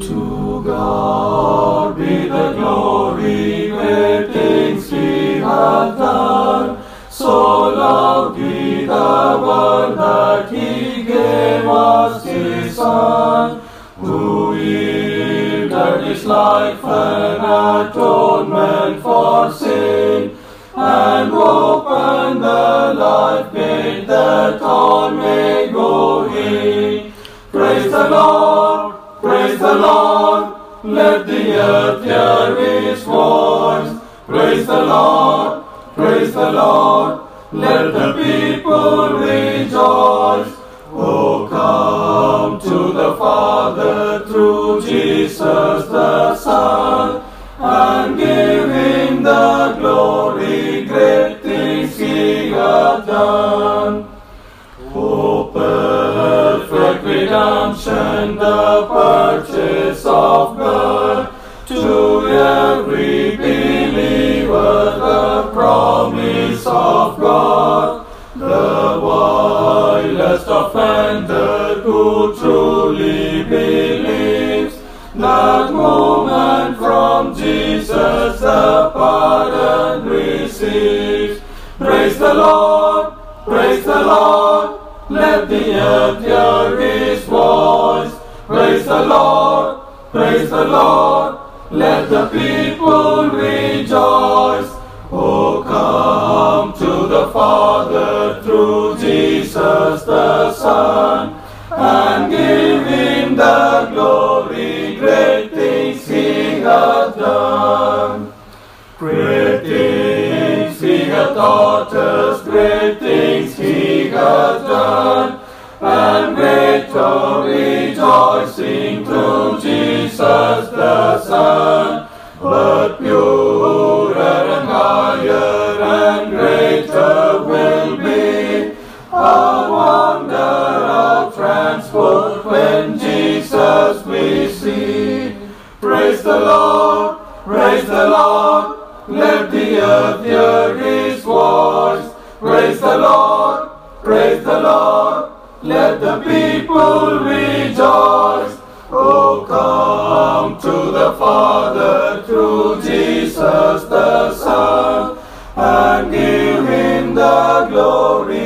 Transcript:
To God be the glory, great things He hath done. So loved He the world that He gave us His Son, who yielded His life an atonement for sin, and opened the life gate that all the Lord, let the earth hear His voice. Praise the Lord, praise the Lord, let the people rejoice. Oh, come to the Father through Jesus the Son, and give Him the glory, redemption, the purchase of God, to every believer the promise of God, the vilest offender who truly believes, that moment from Jesus the pardon receives. Praise the Lord, praise the Lord, let the earth hear His voice. Praise the Lord, praise the Lord, let the people rejoice. Oh, come to the Father through Jesus the Son, and give Him the glory, great things He hath done. Great things He hath taught us, great things greater rejoicing through Jesus the Son. But purer and higher and greater will be our wonder of transport when Jesus we see. Praise the Lord, praise the Lord, let the earth hear His voice. Praise the Lord, praise the Lord, let the people rejoice. Oh, come to the Father through Jesus the Son and give him the glory.